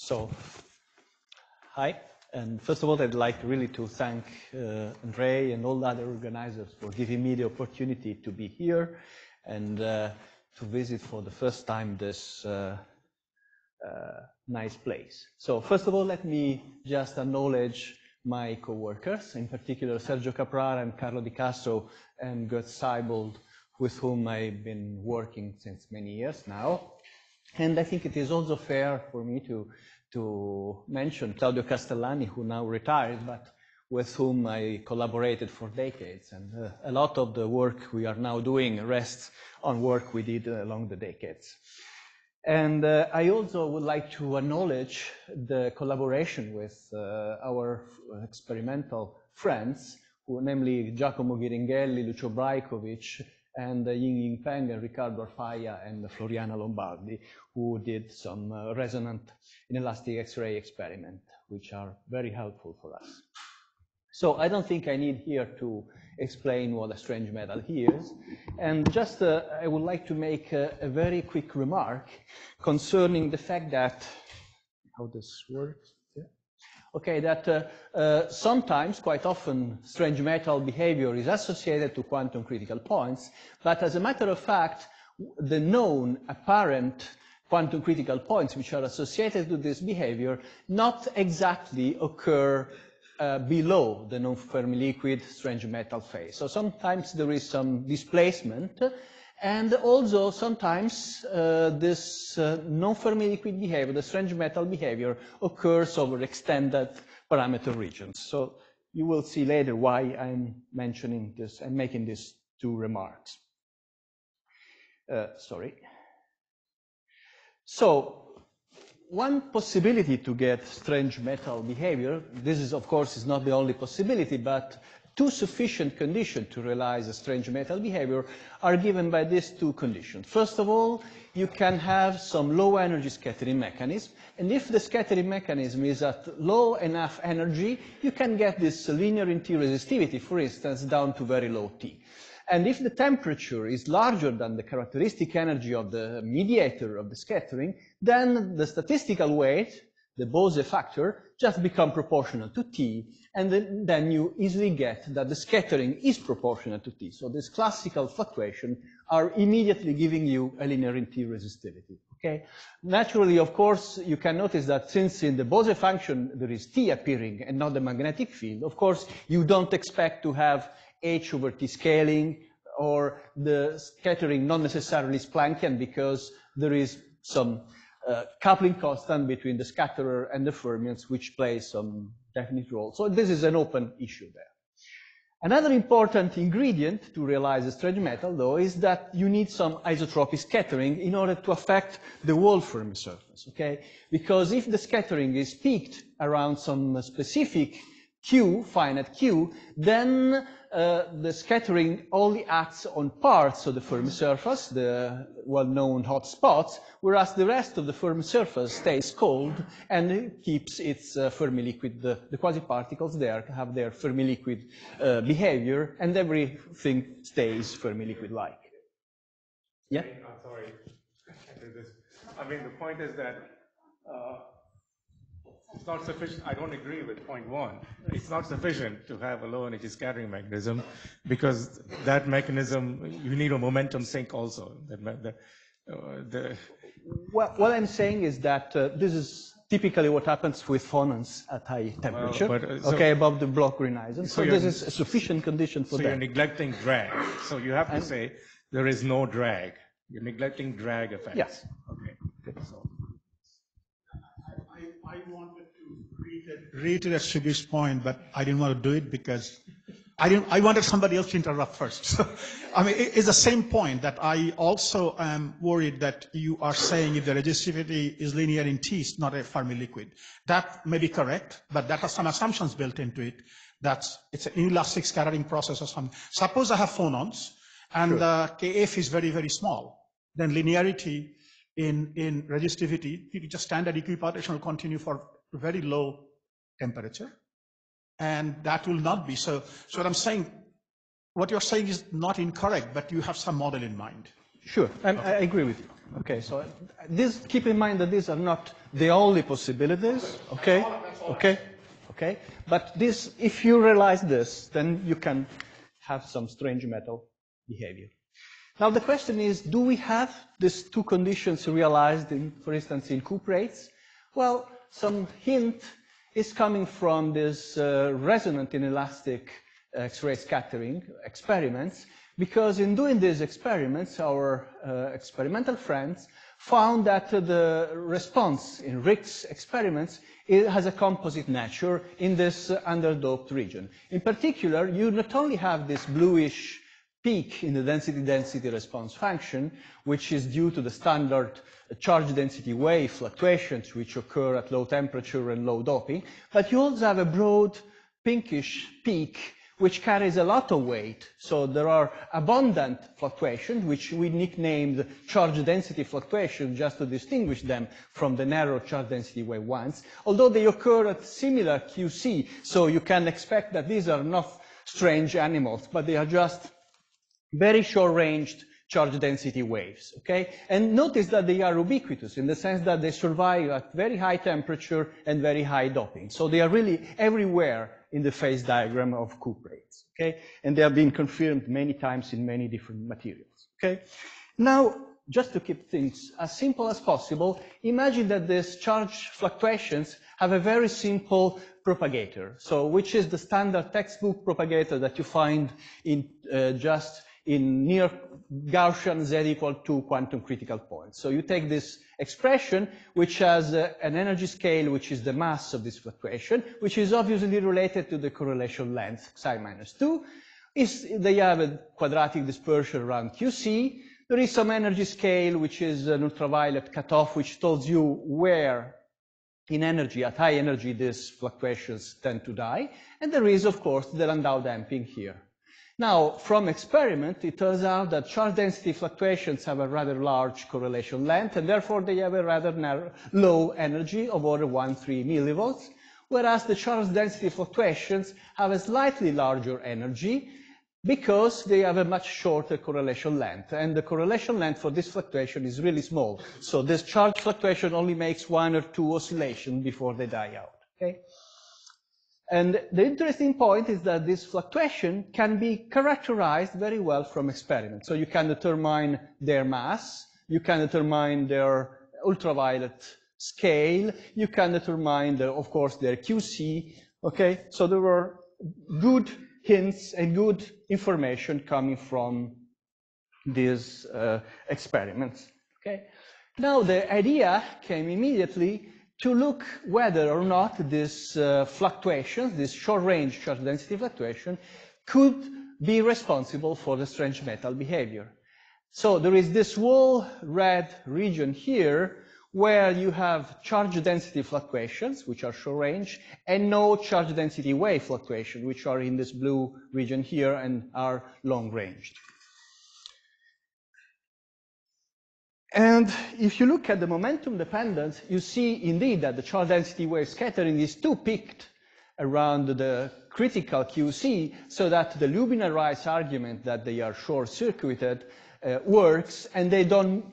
So, hi. And first of all, I'd like really to thank uh, Andre and all the other organizers for giving me the opportunity to be here and uh, to visit for the first time this uh, uh nice place. So first of all, let me just acknowledge my co-workers, in particular Sergio Caprara and Carlo Di Castro and Gert Seibold, with whom I've been working since many years now. And I think it is also fair for me to, to mention Claudio Castellani, who now retired, but with whom I collaborated for decades. And uh, a lot of the work we are now doing rests on work we did along the decades. And uh, I also would like to acknowledge the collaboration with uh, our experimental friends, who, namely Giacomo Ghiringhelli, Lucio Braicovich, and Ying Peng and Riccardo Arpaia and Floriana Lombardi, who did some uh, resonant inelastic X-ray experiment, which are very helpful for us. So I don't think I need here to explain what a strange metal is. And just uh, I would like to make a, very quick remark concerning the fact that, how this works. Okay, that uh, uh, sometimes, quite often, strange metal behavior is associated to quantum critical points, but as a matter of fact, the known apparent quantum critical points which are associated with this behavior not exactly occur uh, below the non-Fermi liquid strange metal phase. So sometimes there is some displacement, and also sometimes uh, this uh, non-Fermi liquid behavior, the strange metal behavior, occurs over extended parameter regions. So you will see later why I'm mentioning this and making these two remarks. Uh, sorry. So one possibility to get strange metal behavior, this is of course is not the only possibility, but two sufficient conditions to realize a strange metal behavior are given by these two conditions. First of all, you can have some low energy scattering mechanism, and if the scattering mechanism is at low enough energy, you can get this linear in T resistivity, for instance, down to very low T. And if the temperature is larger than the characteristic energy of the mediator of the scattering, then the statistical weight, the Bose factor, just become proportional to T, and then, then you easily get that the scattering is proportional to T. So this classical fluctuation are immediately giving you a linear in T resistivity. Okay. Naturally, of course, you can notice that since in the Bose function there is T appearing and not the magnetic field, of course, you don't expect to have h over t scaling or the scattering not necessarily Planckian because there is some uh, coupling constant between the scatterer and the fermions which plays some definite role. So this is an open issue there. Another important ingredient to realize a strange metal, though, is that you need some isotropic scattering in order to affect the whole Fermi surface, okay? Because if the scattering is peaked around some specific Q, finite Q, then uh, the scattering only acts on parts of the Fermi surface, the well-known hot spots, whereas the rest of the Fermi surface stays cold and keeps its uh, Fermi liquid, the, the quasi-particles there have their Fermi liquid uh, behavior, and everything stays Fermi liquid-like. Yeah? I'm sorry. I mean, the point is that uh, it's not sufficient. I don't agree with point one. It's not sufficient to have a low energy scattering mechanism because that mechanism, you need a momentum sink also. The, uh, the well, what I'm saying is that uh, this is typically what happens with phonons at high temperature, well, but, uh, so, okay, above the block horizon. So, so this is a sufficient condition for so that. So you're neglecting drag. So you have to and, say there is no drag. You're neglecting drag effects. Yes. Okay. So. I, I wanted to reiterate Subir's point, but I didn't want to do it because I didn't. I wanted somebody else to interrupt first. So, I mean, it's the same point that I also am worried that you are saying if the resistivity is linear in T, it's not a Fermi liquid. That may be correct, but that has some assumptions built into it. That it's an inelastic scattering process or something. Suppose I have phonons and sure. the Kf is very, very small. Then linearity in, in resistivity, just standard equipartition will continue for very low temperature. And that will not be. So, so what I'm saying, what you're saying is not incorrect, but you have some model in mind. Sure, okay. I agree with you. Okay, so this, keep in mind that these are not the only possibilities, okay? Okay, okay? But this, if you realize this, then you can have some strange metal behavior. Now the question is, do we have these two conditions realized, in, for instance, in cuprates? Well, some hint is coming from this uh, resonant inelastic X-ray scattering experiments, because in doing these experiments, our uh, experimental friends found that the response in RIXS experiments has a composite nature in this underdoped region. In particular, you not only have this bluish peak in the density-density response function, which is due to the standard charge density wave fluctuations which occur at low temperature and low doping, but you also have a broad pinkish peak which carries a lot of weight. So there are abundant fluctuations, which we nicknamed charge density fluctuations just to distinguish them from the narrow charge density wave ones, although they occur at similar QC, so you can expect that these are not strange animals, but they are just very short-ranged charge density waves, okay? And notice that they are ubiquitous in the sense that they survive at very high temperature and very high doping. So they are really everywhere in the phase diagram of cuprates, okay? And they have been confirmed many times in many different materials, okay? Now, just to keep things as simple as possible, imagine that these charge fluctuations have a very simple propagator. So which is the standard textbook propagator that you find in uh, just in near Gaussian z equal to quantum critical points. So you take this expression, which has uh, an energy scale, which is the mass of this fluctuation, which is obviously related to the correlation length, psi minus 2. Is, they have a quadratic dispersion around QC. There is some energy scale, which is an ultraviolet cutoff, which tells you where in energy, at high energy, these fluctuations tend to die. And there is, of course, the Landau damping here. Now, from experiment, it turns out that charge density fluctuations have a rather large correlation length, and therefore they have a rather narrow, low energy of order 1.3 millivolts, whereas the charge density fluctuations have a slightly larger energy because they have a much shorter correlation length. And the correlation length for this fluctuation is really small. So this charge fluctuation only makes one or two oscillations before they die out. Okay? And the interesting point is that this fluctuation can be characterized very well from experiments. So you can determine their mass, you can determine their ultraviolet scale, you can determine, the, of course, their QC, okay? So there were good hints and good information coming from these uh, experiments, okay? Now the idea came immediately to look whether or not this uh, fluctuations, this short-range charge density fluctuation, could be responsible for the strange metal behavior. So there is this whole red region here where you have charge density fluctuations, which are short range, and no charge density wave fluctuation, which are in this blue region here and are long ranged. And if you look at the momentum dependence, you see indeed that the charge density wave scattering is too peaked around the critical QC so that the Hlubina-Rice argument that they are short-circuited uh, works and they don't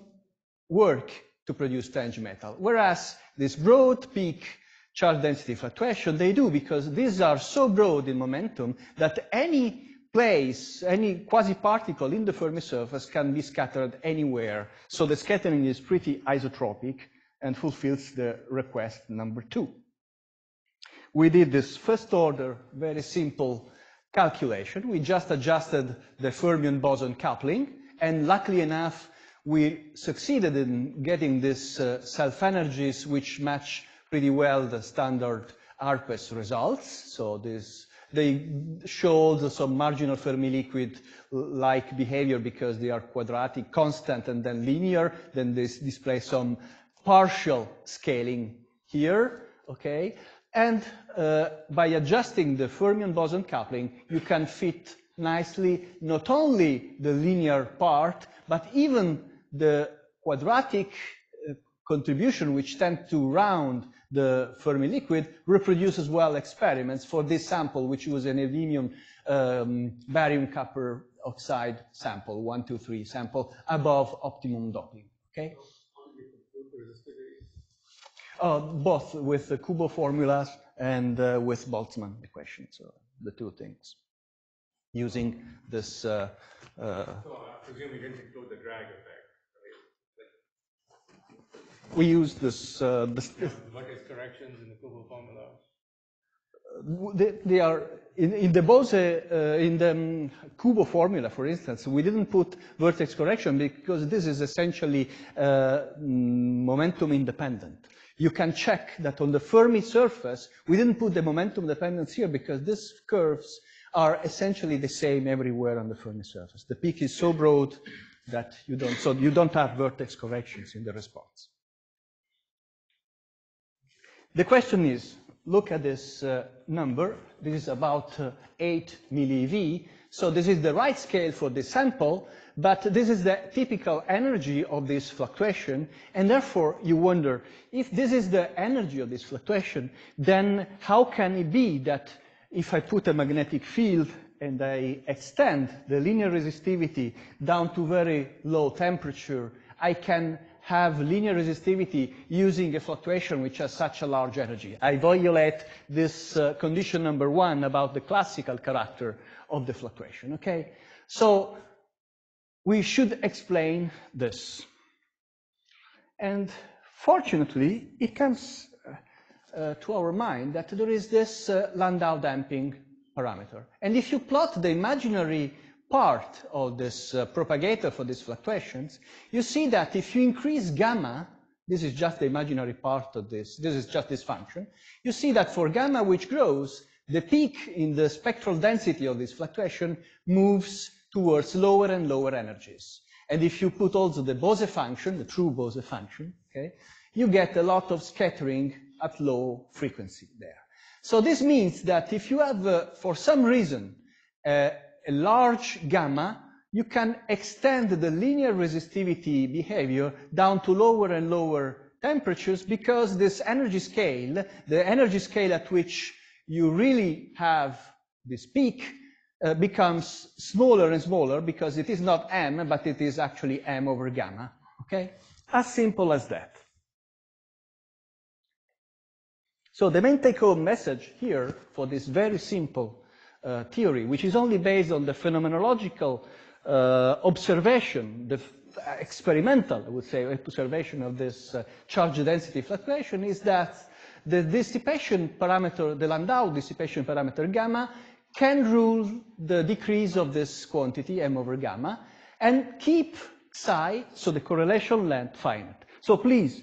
work to produce strange metal. Whereas this broad peak charge density fluctuation, they do because these are so broad in momentum that any place, any quasi-particle in the Fermi surface can be scattered anywhere. So the scattering is pretty isotropic and fulfills the request number two. We did this first order, very simple calculation. We just adjusted the fermion boson coupling, and luckily enough, we succeeded in getting these uh, self-energies which match pretty well the standard ARPES results. So this they showed some marginal Fermi liquid-like behavior because they are quadratic, constant, and then linear. Then this display some partial scaling here, okay? And uh, by adjusting the fermion boson coupling, you can fit nicely not only the linear part, but even the quadratic uh, contribution, which tend to round the Fermi liquid, reproduces well experiments for this sample, which was an neodymium um, barium copper oxide sample, one, two, three sample, above optimum doping. Okay? Uh, both with the Kubo formulas and uh, with Boltzmann equation, so the two things, using this. Uh, uh, So I presume you didn't include the drag effect. We use this, uh, this, is corrections in the Kubo formula? they, they are in, in the Bose, uh, in the um, Kubo formula, for instance, we didn't put vertex correction because this is essentially uh, momentum independent. You can check that on the Fermi surface, we didn't put the momentum dependence here because these curves are essentially the same everywhere on the Fermi surface. The peak is so broad that you don't, so you don't have vertex corrections in the response. The question is, look at this uh, number. This is about uh, 8 millieV. So this is the right scale for this sample, but this is the typical energy of this fluctuation. And therefore, you wonder, if this is the energy of this fluctuation, then how can it be that if I put a magnetic field and I extend the linear resistivity down to very low temperature, I can have linear resistivity using a fluctuation which has such a large energy. I violate this uh, condition number one about the classical character of the fluctuation, okay? So we should explain this. And fortunately, it comes uh, uh, to our mind that there is this uh, Landau damping parameter. And if you plot the imaginary part of this uh, propagator for these fluctuations, you see that if you increase gamma, this is just the imaginary part of this, this is just this function, you see that for gamma which grows, the peak in the spectral density of this fluctuation moves towards lower and lower energies. And if you put also the Bose function, the true Bose function, okay, you get a lot of scattering at low frequency there. So this means that if you have, uh, for some reason, uh, a large gamma, you can extend the linear resistivity behavior down to lower and lower temperatures because this energy scale, the energy scale at which you really have this peak, uh, becomes smaller and smaller because it is not m, but it is actually m over gamma. Okay? As simple as that. So the main take-home message here for this very simple theory, which is only based on the phenomenological uh, observation, the experimental, I would say, observation of this uh, charge density fluctuation, is that the dissipation parameter, the Landau dissipation parameter gamma, can rule the decrease of this quantity, m over gamma, and keep psi, so the correlation length, finite. So please,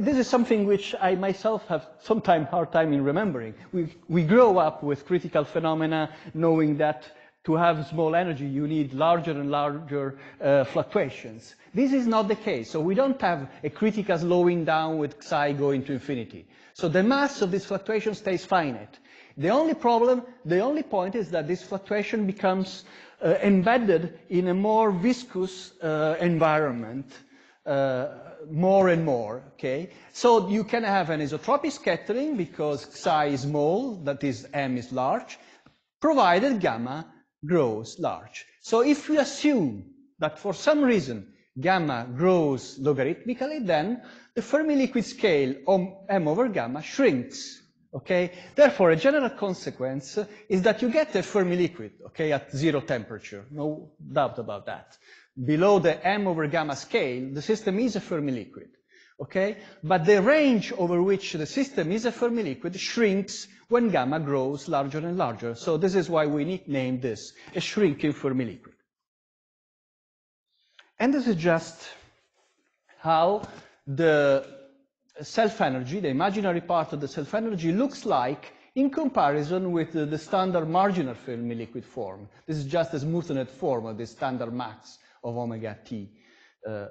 this is something which I myself have sometimes hard time in remembering. We, we grow up with critical phenomena knowing that to have small energy, you need larger and larger uh, fluctuations. This is not the case. So we don't have a critical slowing down with psi going to infinity. So the mass of this fluctuation stays finite. The only problem, the only point is that this fluctuation becomes uh, embedded in a more viscous uh, environment uh, more and more, okay? So you can have an isotropic scattering because psi is small, that is m is large, provided gamma grows large. So if we assume that for some reason gamma grows logarithmically, then the Fermi liquid scale m over gamma shrinks, okay? Therefore, a general consequence is that you get a Fermi liquid, okay, at zero temperature, no doubt about that below the m over gamma scale, the system is a Fermi liquid, okay? But the range over which the system is a Fermi liquid shrinks when gamma grows larger and larger. So this is why we nicknamed this a shrinking Fermi liquid. And this is just how the self-energy, the imaginary part of the self-energy looks like in comparison with the, the, standard marginal Fermi liquid form. This is just a smoothened form of the standard max of omega t uh,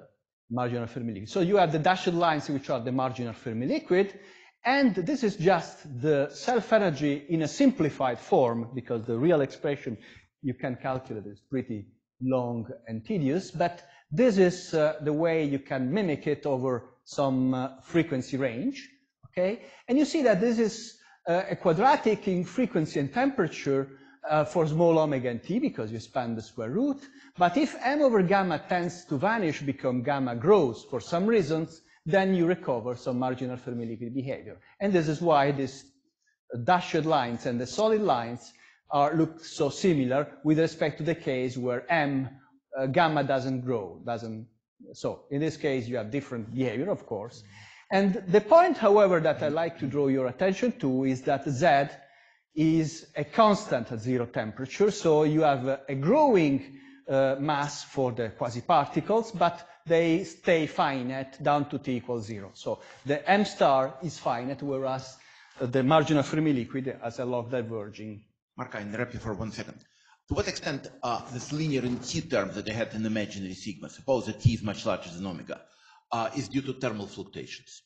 marginal Fermi liquid. So you have the dashed lines which are the marginal Fermi liquid, and this is just the self-energy in a simplified form because the real expression you can calculate is pretty long and tedious, but this is uh, the way you can mimic it over some uh, frequency range, okay? And you see that this is uh, a quadratic in frequency and temperature uh, for small omega and t because you expand the square root. But if m over gamma tends to vanish, become gamma grows for some reasons, then you recover some marginal Fermi liquid behavior. And this is why these dashed lines and the solid lines are look so similar with respect to the case where m uh, gamma doesn't grow, doesn't. So in this case, you have different behavior, of course. And the point, however, that I like to draw your attention to is that z is a constant at zero temperature. So you have a, a growing uh, mass for the quasi-particles, but they stay finite down to t equals zero. So the m star is finite, whereas the marginal Fermi liquid has a log diverging. Mark, I interrupt you for one second. To what extent uh, this linear in T term that I had in imaginary sigma, suppose that T is much larger than omega, uh, is due to thermal fluctuations?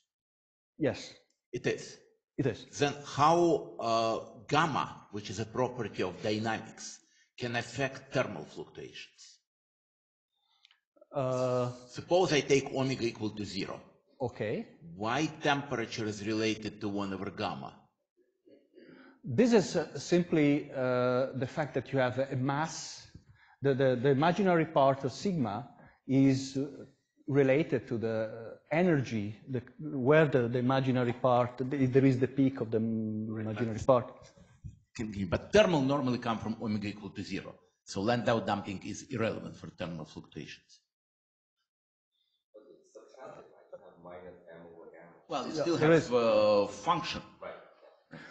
Yes, It is. it is. Then how uh, gamma, which is a property of dynamics, can affect thermal fluctuations? Uh, Suppose I take omega equal to zero. okay. Why temperature is related to one over gamma? This is uh, simply uh, the fact that you have a mass. The, the, the imaginary part of sigma is uh, related to the energy, the, where the, the imaginary part, the, there is the peak of the imaginary part. Can but thermal normally come from omega equal to zero. So Landau damping is irrelevant for thermal fluctuations. Well, it still has a uh, function.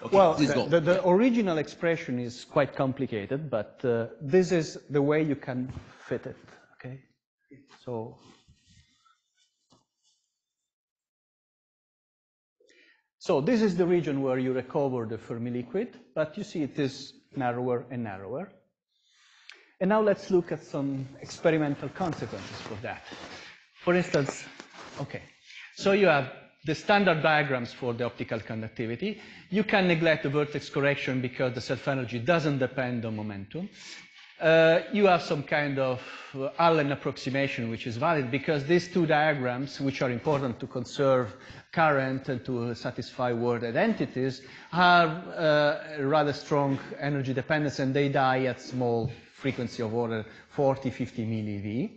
Okay, Well, please the, the, the original expression is quite complicated, but uh, this is the way you can fit it, okay? So. So this is the region where you recover the Fermi liquid, but you see it is narrower and narrower. And now let's look at some experimental consequences for that. For instance, okay, so you have the standard diagrams for the optical conductivity. You can neglect the vertex correction because the self-energy doesn't depend on momentum. Uh, you have some kind of uh, Allen approximation which is valid because these two diagrams, which are important to conserve current and to satisfy Ward identities, have uh, rather strong energy dependence and they die at small frequency of order 40, 50 millieV.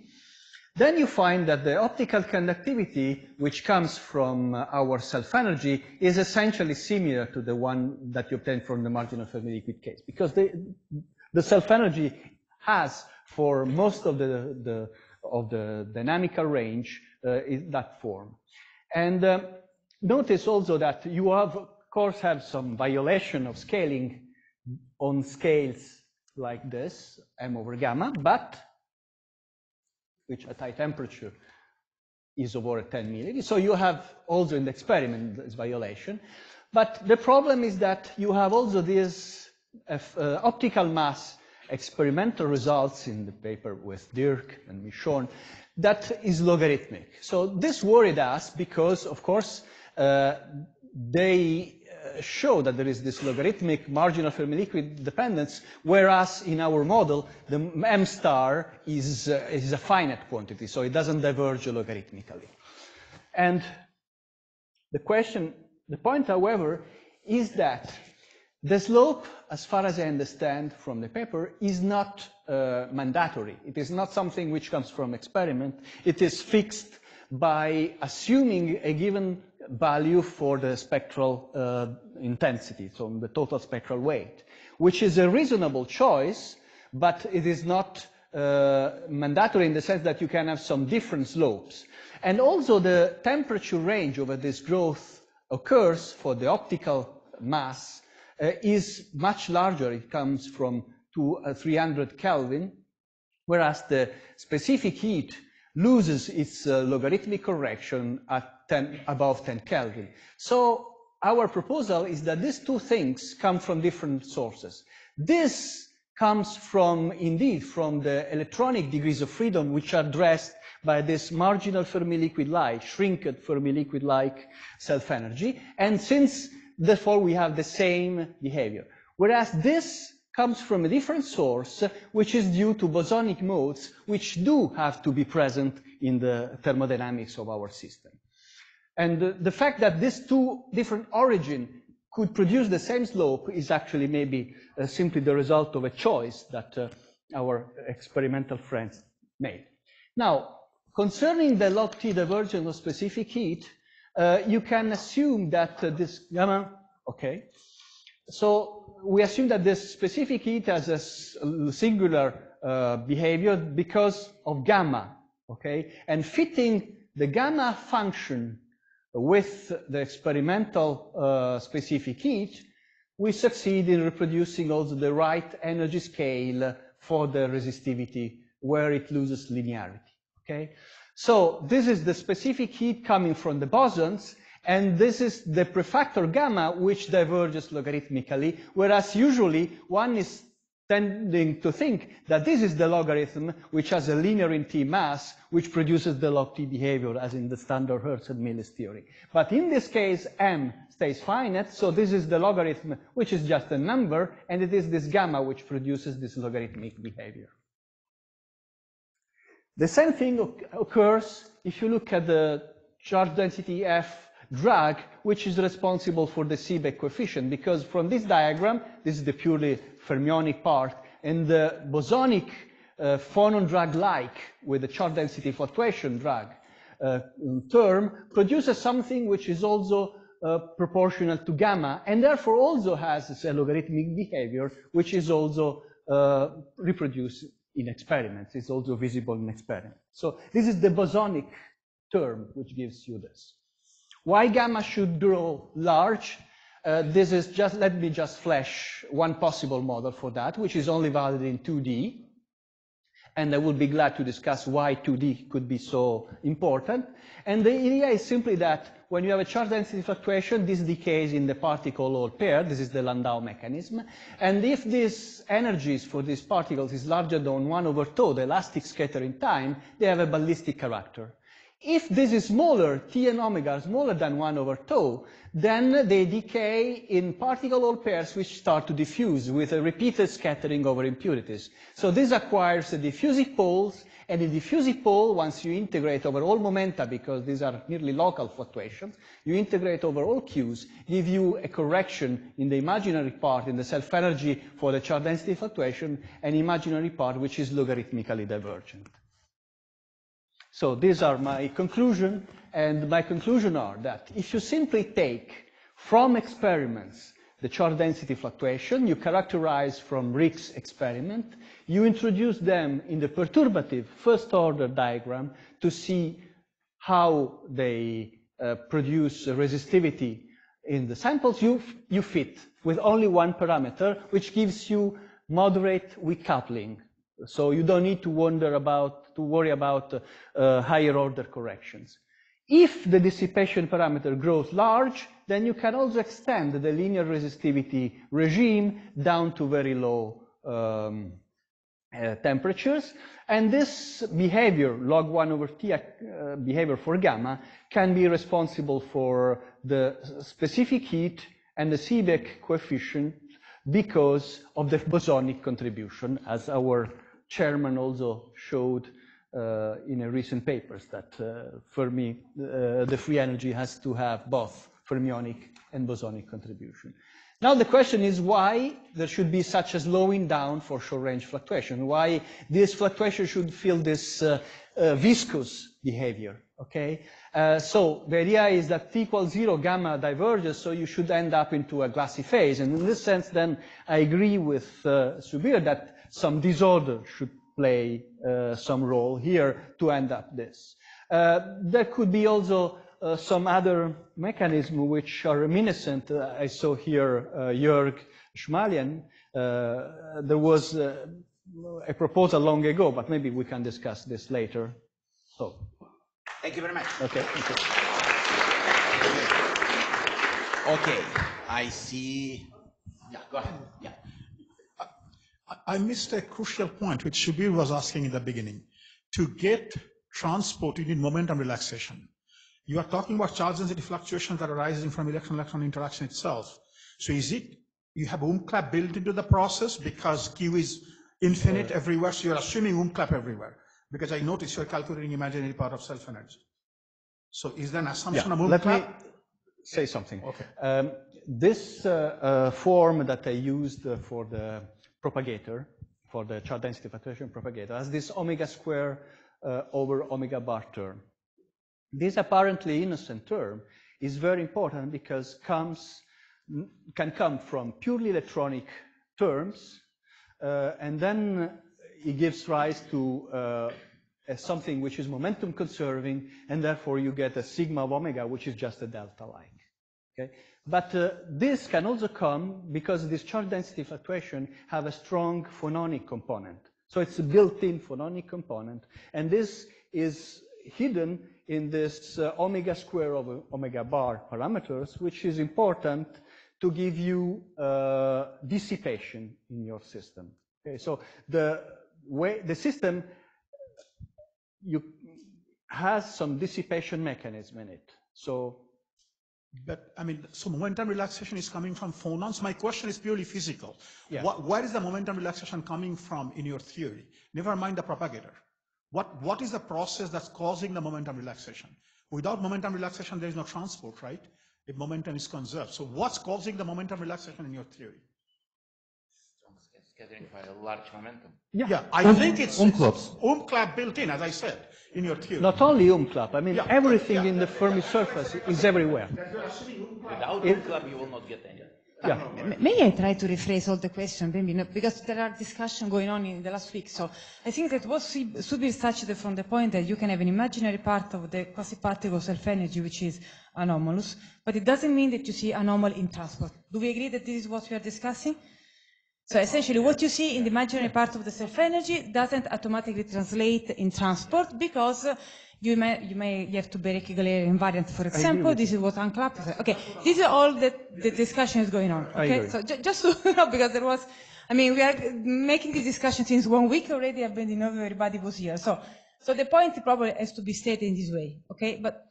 Then you find that the optical conductivity, which comes from uh, our self-energy, is essentially similar to the one that you obtain from the marginal Fermi liquid case, because the, the self-energy has, for most of the, the, of the dynamical range, uh, is that form. And um, notice also that you have, of course, have some violation of scaling on scales like this, m over gamma, but which at high temperature is over 10 milliev. So you have also in the experiment this violation. But the problem is that you have also this uh, uh, optical mass experimental results in the paper with Dirk and Michon that is logarithmic. So this worried us because, of course, uh, they uh, show that there is this logarithmic marginal Fermi liquid dependence, whereas in our model, the m star is, uh, is a finite quantity, so it doesn't diverge logarithmically. And the question, the point, however, is that the slope, as far as I understand from the paper, is not uh, mandatory. It is not something which comes from experiment. It is fixed by assuming a given value for the spectral uh, intensity, so the total spectral weight, which is a reasonable choice, but it is not uh, mandatory in the sense that you can have some different slopes. And also the temperature range over this growth occurs for the optical mass is much larger. It comes from to uh, 300 Kelvin, whereas the specific heat loses its uh, logarithmic correction at 10, above 10 Kelvin. So our proposal is that these two things come from different sources. This comes from, indeed, from the electronic degrees of freedom, which are addressed by this marginal Fermi liquid-like, shrinked Fermi liquid-like self-energy. And since, therefore, we have the same behavior. Whereas this comes from a different source, which is due to bosonic modes, which do have to be present in the thermodynamics of our system. And the, the fact that these two different origin could produce the same slope is actually maybe uh, simply the result of a choice that uh, our experimental friends made. Now, concerning the log T divergence of specific heat, uh, you can assume that uh, this gamma, okay, so we assume that this specific heat has a singular uh, behavior because of gamma, okay, and fitting the gamma function with the experimental uh, specific heat, we succeed in reproducing also the right energy scale for the resistivity where it loses linearity, okay? So this is the specific heat coming from the bosons, and this is the prefactor gamma which diverges logarithmically, whereas usually one is tending to think that this is the logarithm which has a linear in T mass, which produces the log T behavior, as in the standard Hertz and Millis theory. But in this case, M stays finite, so this is the logarithm, which is just a number, and it is this gamma which produces this logarithmic behavior. The same thing occurs if you look at the charge density F drag, which is responsible for the Seebeck coefficient, because from this diagram, this is the purely fermionic part, and the bosonic uh, phonon drag-like with the charge density fluctuation drag uh, term produces something which is also uh, proportional to gamma, and therefore also has a logarithmic behavior, which is also uh, reproduced in experiments. It's also visible in experiments. So this is the bosonic term which gives you this. Why gamma should grow large? Uh, this is just, let me just flash one possible model for that, which is only valid in 2D. And I would be glad to discuss why 2D could be so important. And the idea is simply that when you have a charge density fluctuation, this decays in the particle hole pair. This is the Landau mechanism. And if these energies for these particles is larger than 1 over tau, the elastic scattering time, they have a ballistic character. If this is smaller, T and omega are smaller than 1 over tau, then they decay in particle hole pairs which start to diffuse with a repeated scattering over impurities. So this acquires a diffusive poles, and the diffusive pole, once you integrate over all momenta, because these are merely local fluctuations, you integrate over all Qs, give you a correction in the imaginary part, in the self-energy for the charge density fluctuation, an imaginary part which is logarithmically divergent. So these are my conclusion, and my conclusion are that if you simply take from experiments the charge density fluctuation you characterize from RIXS experiment, you introduce them in the perturbative first order diagram to see how they uh, produce resistivity in the samples you, you fit with only one parameter, which gives you moderate weak coupling. So you don't need to wonder about, to worry about uh, higher order corrections. If the dissipation parameter grows large, then you can also extend the linear resistivity regime down to very low um, uh, temperatures. And this behavior, log 1 over t uh, behavior for gamma, can be responsible for the specific heat and the Seebeck coefficient because of the bosonic contribution, as our chairman also showed uh, in a recent papers that uh, Fermi, uh, the free energy has to have both fermionic and bosonic contribution. Now the question is why there should be such a slowing down for short-range fluctuation, why this fluctuation should feel this uh, uh, viscous behavior, okay? Uh, so the idea is that t equals zero, gamma diverges, so you should end up into a glassy phase. And in this sense, then I agree with uh, Subir that some disorder should play uh, some role here to end up this. Uh, there could be also uh, some other mechanism which are reminiscent. Uh, I saw here uh, Jörg Schmalian. Uh, there was a proposal long ago, but maybe we can discuss this later. So. Thank you very much. Okay, thank you. Okay, I see. Yeah, go ahead. Yeah. I missed a crucial point which Subir was asking in the beginning. To get transport, you need momentum relaxation. You are talking about charge density fluctuations that are arising from electron-electron interaction itself. So is it, you have Umklapp built into the process because Q is infinite everywhere, so you're assuming Umklapp everywhere? Because I notice you're calculating imaginary part of self-energy. So is there an assumption Yeah, of let me say something. Okay. Um, this uh, uh, form that I used uh, for the propagator, for the charge density fluctuation propagator, has this omega square uh, over omega bar term. This apparently innocent term is very important because comes can come from purely electronic terms, uh, and then it gives rise to uh, something which is momentum conserving, and therefore you get a sigma of omega, which is just a delta-like. Okay? But uh, this can also come because this charge density fluctuation have a strong phononic component. So it's a built-in phononic component, and this is hidden in this uh, omega square of omega bar parameters, which is important to give you uh, dissipation in your system. Okay, so the way the system you has some dissipation mechanism in it. So But, I mean, so momentum relaxation is coming from phonons. My question is purely physical. Yeah. What, where is the momentum relaxation coming from in your theory? Never mind the propagator. What, what is the process that's causing the momentum relaxation? Without momentum relaxation, there is no transport, right? If momentum is conserved. So what's causing the momentum relaxation in your theory? Scattering by a large momentum. Yeah, I um, think it's Umklapps. Umklapp built in, as I said, in your theory. not only umklapp, I mean Yeah, everything yeah. in the Fermi surface is everywhere. Without It- you will not get any. Yeah. M- May I try to rephrase all the question, maybe, no, because there are discussion going on in the last week. So I think that what Sub- Subir touched from the point that you can have an imaginary part of the quasi-particle self-energy, which is anomalous, but it doesn't mean that you see anomaly in transport. Do we agree that this is what we are discussing? So essentially, what you see in the imaginary part of the self-energy doesn't automatically translate in transport because you may, you may have to Berek Galilean invariant, for example. This is what umklapp is. Okay, this is all that the discussion is going on. Okay, so ju- just to you know, because there was, I mean, we are making this discussion since one week already. I've been, you know, everybody was here. So, so the point probably has to be stated in this way. Okay, but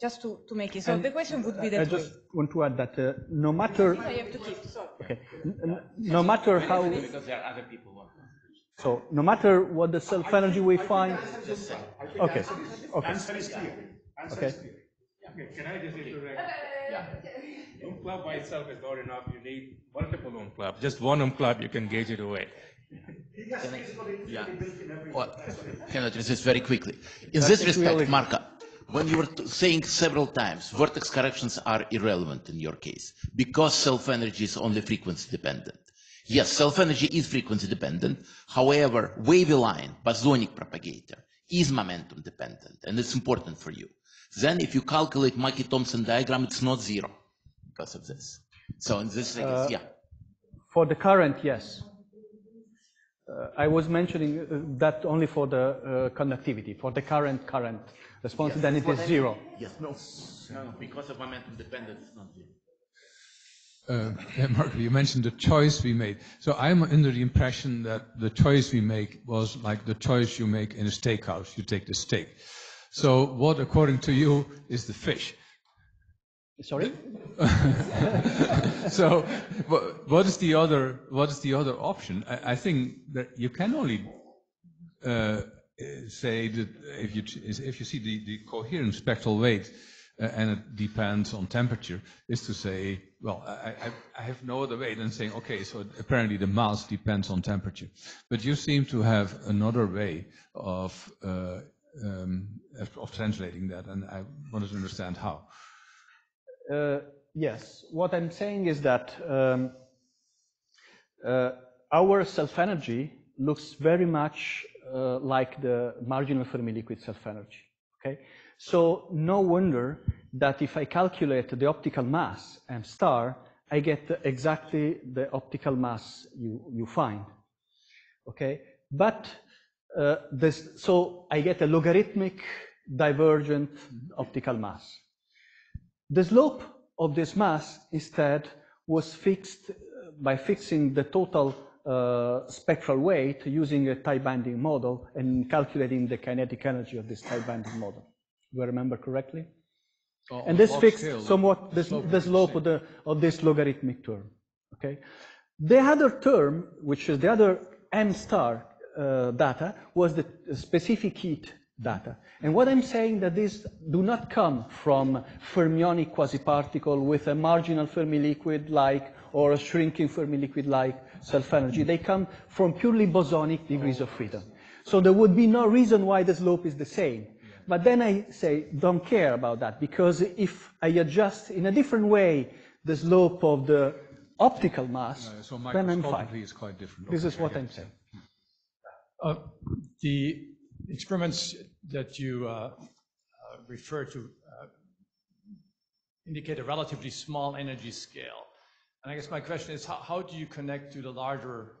just to, to make it. So And the question would be that I just way. want to add that uh, no matter I have to keep. Sorry. okay, n- n- no matter how Because there are other people who want. so no matter what the self energy we find. Okay, okay, Answer is clear. Answer Okay. is clear. Okay, can I just interject? Umklapp by itself is not enough, you need multiple umklapp. Just one umklapp, you can gauge it away. Yeah. Well, can I address this very quickly? In this think we all respect, agree. Marka, when you were saying several times, vertex corrections are irrelevant in your case because self-energy is only frequency dependent. Yes, self-energy is frequency dependent. However, wavy line, bosonic propagator, is momentum dependent, and it's important for you. Then if you calculate Maki-Thompson diagram, it's not zero because of this. So in this Uh, case, yeah. for the current, yes. Uh, I was mentioning uh, that only for the uh, conductivity. For the current current response, then it is zero. Yes, no, no, because of momentum dependent, it's not zero. Uh, yeah, Marco, you mentioned the choice we made. So I'm under the impression that the choice we make was like the choice you make in a steakhouse. You take the steak. So what, according to you, is the fish? Sorry? So what, what is the other? What is the other option? I, I think that you can only uh, say that if you if you see the, the coherent spectral weight uh, and it depends on temperature, is to say, well, I, I, I have no other way than saying, okay, so apparently the mass depends on temperature. But you seem to have another way of uh, um, of, translating that, and I wanted to understand how. Uh, yes. What I'm saying is that um, uh, our self-energy looks very much uh, like the marginal Fermi liquid self-energy. Okay. So no wonder that if I calculate the optical mass m star, I get exactly the optical mass you, you find. Okay. But uh, this, so I get a logarithmic divergent optical mass. The slope of this mass instead was fixed uh, by fixing the total uh, spectral weight using a tight binding model and calculating the kinetic energy of this tight binding model. Do I remember correctly? And this fixed somewhat this, the slope of, the, of this logarithmic term. Okay. The other term, which is the other m star uh, data, was the specific heat data. And what I'm saying that these do not come from fermionic quasi-particle with a marginal Fermi liquid like or a shrinking Fermi liquid like self-energy. They come from purely bosonic degrees of freedom. So there would be no reason why the slope is the same. But then I say, don't care about that, because if I adjust in a different way the slope of the optical mass, Uh, so then I'm fine. microscopically it's quite different. This Okay, is what I'm it. saying. Uh, The experiments that you uh, uh, refer to uh, indicate a relatively small energy scale. And I guess my question is, how, how do you connect to the larger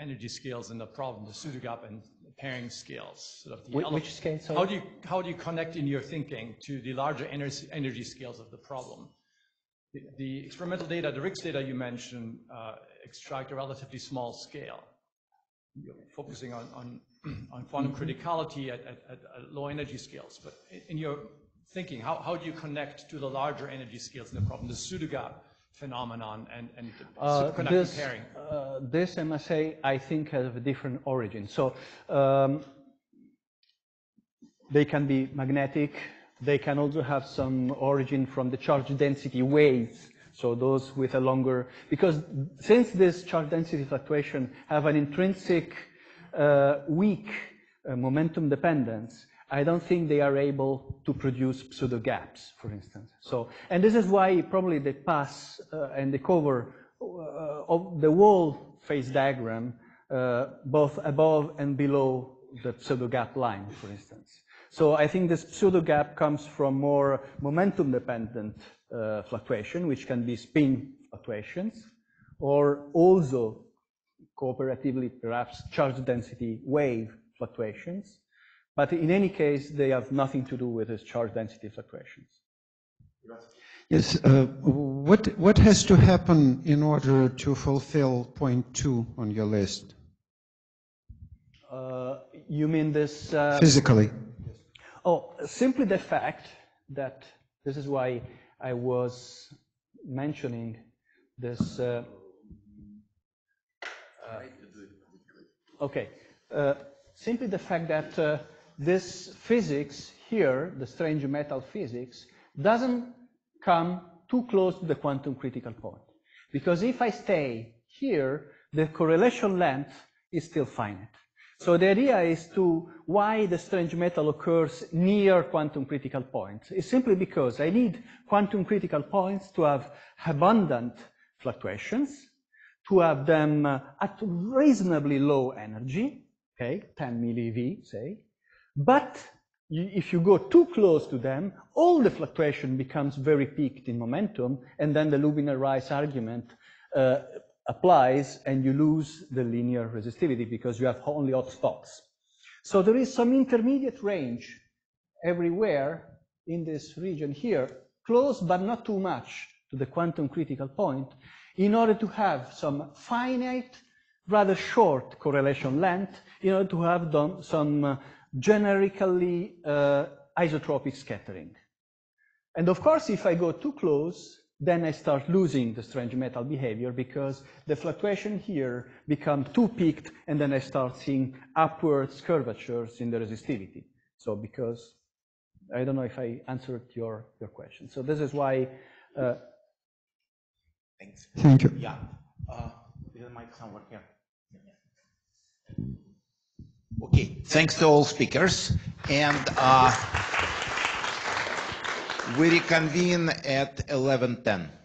energy scales in the problem, the pseudogap and pairing scales? sort of the Whi- ele- which scale, sorry? How do you, how do you connect in your thinking to the larger energy, energy scales of the problem? The, the experimental data, the RIXS data you mentioned, uh, extract a relatively small scale you're focusing on, on, on quantum criticality at, at, at low energy scales. But in- in your thinking, how, how do you connect to the larger energy scales in the problem, the pseudogap phenomenon and, and Uh, this, pairing? uh, this, say, I think has a different origin. So um, they can be magnetic. They can also have some origin from the charge density waves. So those with a longer, because since this charge density fluctuation have an intrinsic uh, weak uh, momentum dependence, I don't think they are able to produce pseudo gaps, for instance. So, and this is why probably they pass uh, and they cover uh, of the whole phase diagram, uh, both above and below the pseudo gap line, for instance. So I think this pseudo gap comes from more momentum dependent uh, fluctuation, which can be spin fluctuations, or also cooperatively perhaps charge density wave fluctuations. But in any case, they have nothing to do with these charge density fluctuations. Yes, uh, what, what has to happen in order to fulfill point two on your list, Uh, you mean this? Uh, physically? Oh, simply the fact that this is why I was mentioning this. Uh, uh, okay, uh, simply the fact that uh, this physics here, the strange metal physics, doesn't come too close to the quantum critical point. Because if I stay here, the correlation length is still finite. So the idea is to why the strange metal occurs near quantum critical points is simply because I need quantum critical points to have abundant fluctuations, to have them at reasonably low energy, okay, 10 millieV, say, but if you go too close to them, all the fluctuation becomes very peaked in momentum, and then the Hlubina-Rice argument uh, applies, and you lose the linear resistivity because you have only hot spots. So there is some intermediate range everywhere in this region here, close but not too much to the quantum critical point, in order to have some finite, rather short correlation length, in order to have done some uh, generically uh, isotropic scattering. And of course, if I go too close, then I start losing the strange metal behavior because the fluctuation here become too peaked, and then I start seeing upwards curvatures in the resistivity. So because, I don't know if I answered your, your question. So this is why, uh, Thanks. Thank you. Yeah. Uh, There's a mic somewhere here. Okay, thanks to all speakers. And uh, we reconvene at 11:10.